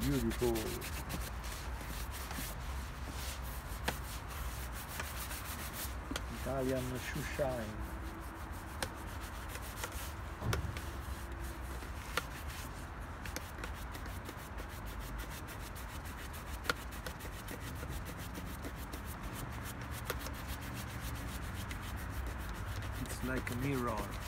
beautiful. Italian shoe shine. It's like a mirror.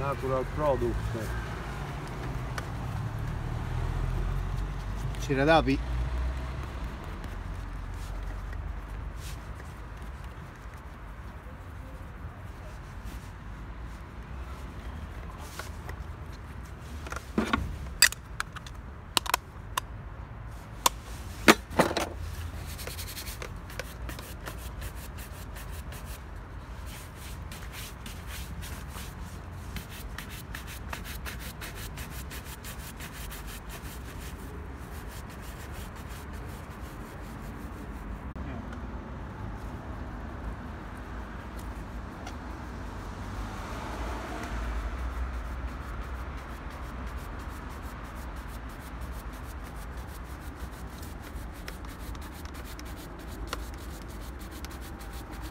Natural product. C'era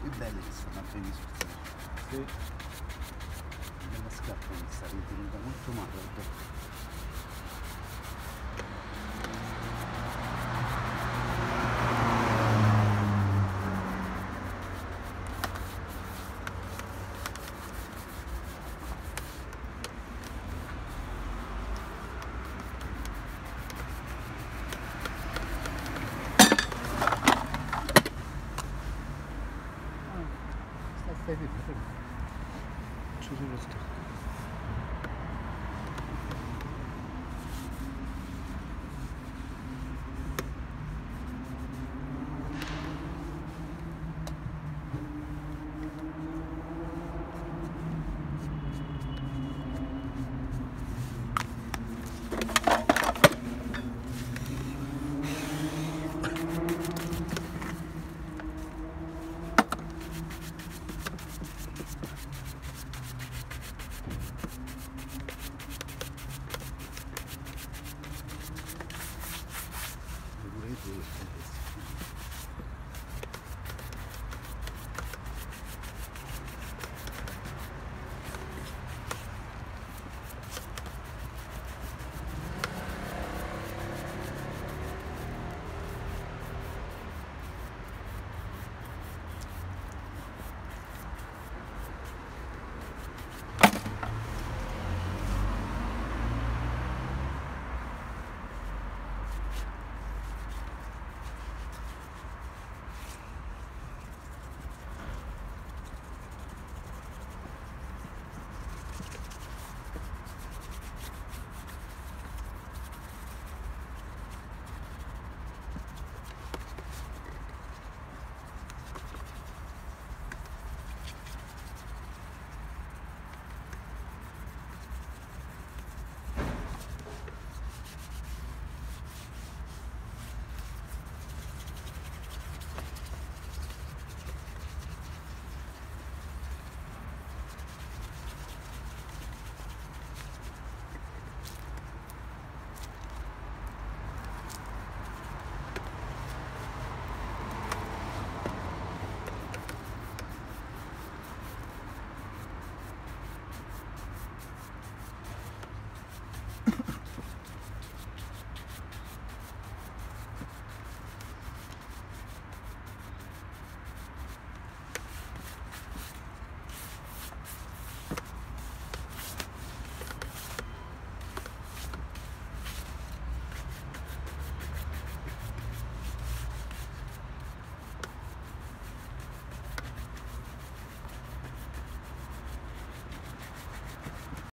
Che belle che sono appena Sì. Bella scarpa questa, ritenuta molto male.